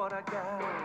what I got.